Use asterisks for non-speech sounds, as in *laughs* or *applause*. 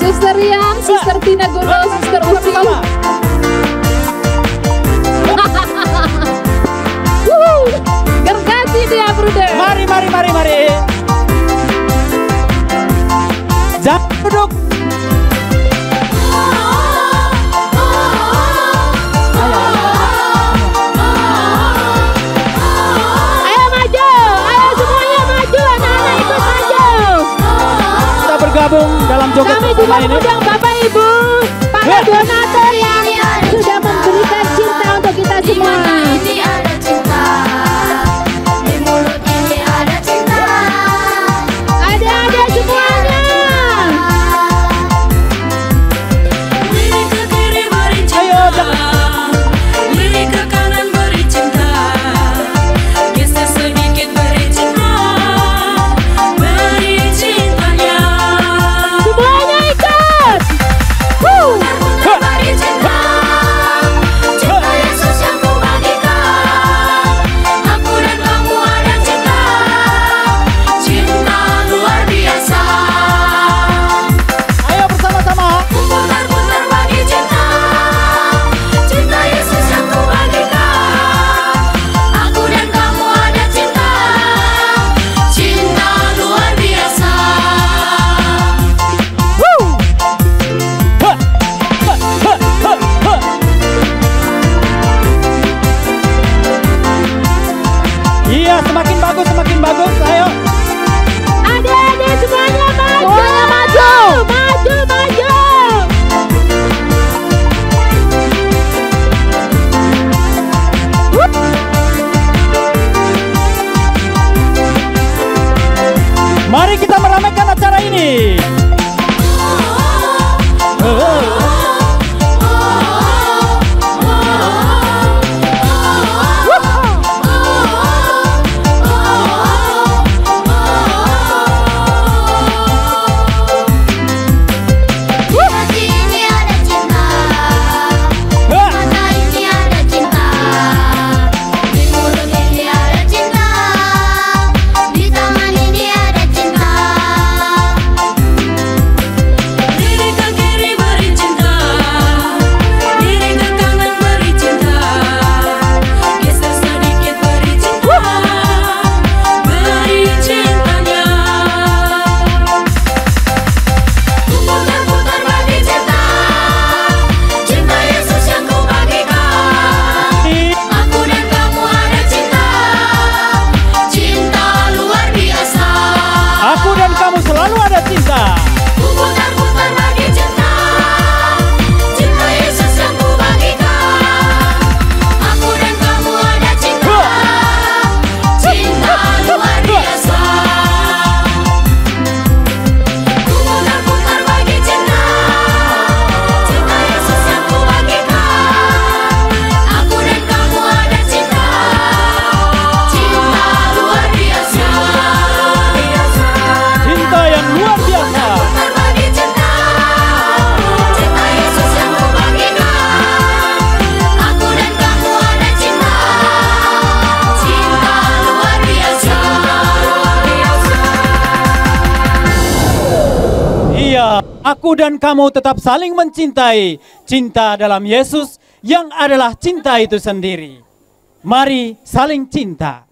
Suster Rian, suster Tina Gondo, Suster Usul. *laughs* Gergasi dia, brude. Mari, mari, mari, mari. Jangan duduk. bergabung dalam joget Kami juga mengundang Bapak Ibu, Pak Donato Mari kita Aku dan kamu tetap saling mencintai cinta dalam Yesus yang adalah cinta itu sendiri. Mari saling cinta.